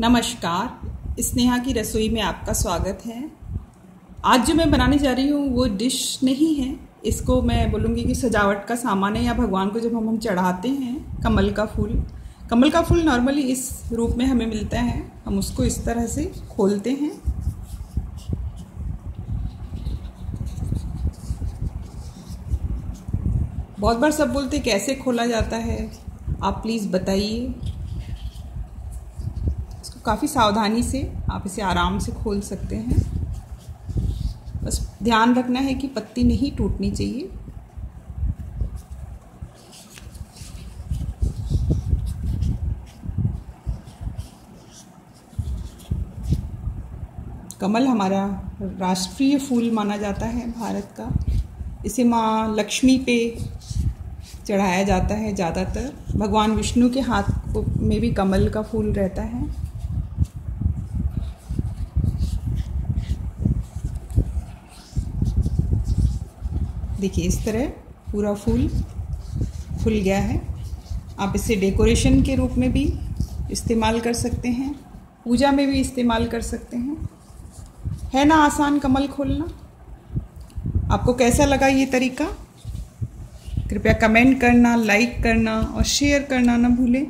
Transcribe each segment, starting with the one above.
नमस्कार, स्नेहा की रसोई में आपका स्वागत है। आज जो मैं बनाने जा रही हूँ, वो डिश नहीं है। इसको मैं बोलूँगी कि सजावट का सामान है या भगवान को जब हम हम चढ़ाते हैं कमल का फूल। कमल का फूल नॉर्मली इस रूप में हमें मिलता है। हम उसको इस तरह से खोलते हैं। बहुत बार सब बोलते कैसे खोला जाता है? आप प्लीज़ बताइए। काफ़ी सावधानी से आप इसे आराम से खोल सकते हैं। बस ध्यान रखना है कि पत्ती नहीं टूटनी चाहिए। कमल हमारा राष्ट्रीय फूल माना जाता है भारत का। इसे माँ लक्ष्मी पे चढ़ाया जाता है ज़्यादातर। भगवान विष्णु के हाथ में भी कमल का फूल रहता है। देखिए, इस तरह पूरा फूल फूल गया है। आप इसे डेकोरेशन के रूप में भी इस्तेमाल कर सकते हैं, पूजा में भी इस्तेमाल कर सकते हैं। है ना आसान कमल खोलना? आपको कैसा लगा ये तरीका? कृपया कमेंट करना, लाइक करना और शेयर करना ना भूलें।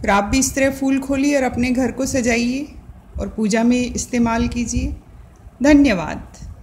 फिर आप भी इस तरह फूल खोलिए और अपने घर को सजाइए और पूजा में इस्तेमाल कीजिए। धन्यवाद।